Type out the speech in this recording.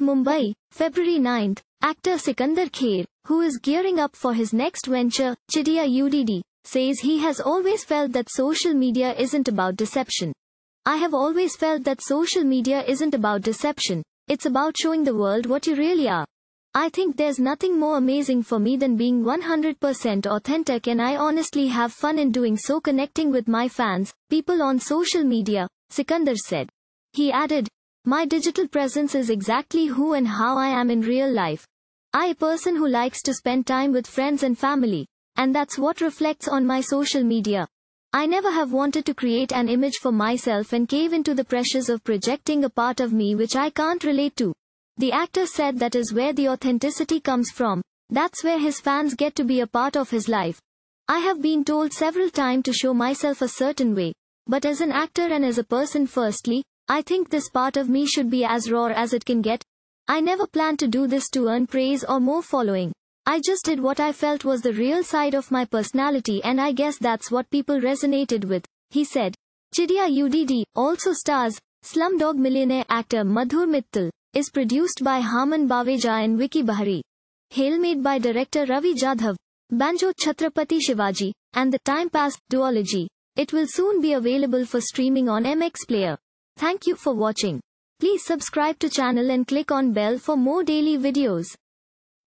Mumbai, February 9th, actor Sikandar Kher, who is gearing up for his next venture, Chidiya UDD, says he has always felt that social media isn't about deception. I have always felt that social media isn't about deception, it's about showing the world what you really are. I think there's nothing more amazing for me than being 100% authentic and I honestly have fun in doing so connecting with my fans, people on social media, Sikandar said. He added, My digital presence is exactly who and how I am in real life. I a person who likes to spend time with friends and family, and that's what reflects on my social media. I never have wanted to create an image for myself and cave into the pressures of projecting a part of me which I can't relate to. The actor said that is where the authenticity comes from. That's where his fans get to be a part of his life. I have been told several times to show myself a certain way. But as an actor and as a person firstly, I think this part of me should be as raw as it can get. I never planned to do this to earn praise or more following. I just did what I felt was the real side of my personality and I guess that's what people resonated with, he said. Chidiya UDD also stars Slumdog Millionaire actor Madhur Mittal is produced by Harman Baweja and Vicky Bahri. Hail made by director Ravi Jadhav, Banjo Chhatrapati Shivaji, and the Time Pass duology. It will soon be available for streaming on MX Player. Thank you for watching. Please subscribe to channel and click on bell for more daily videos.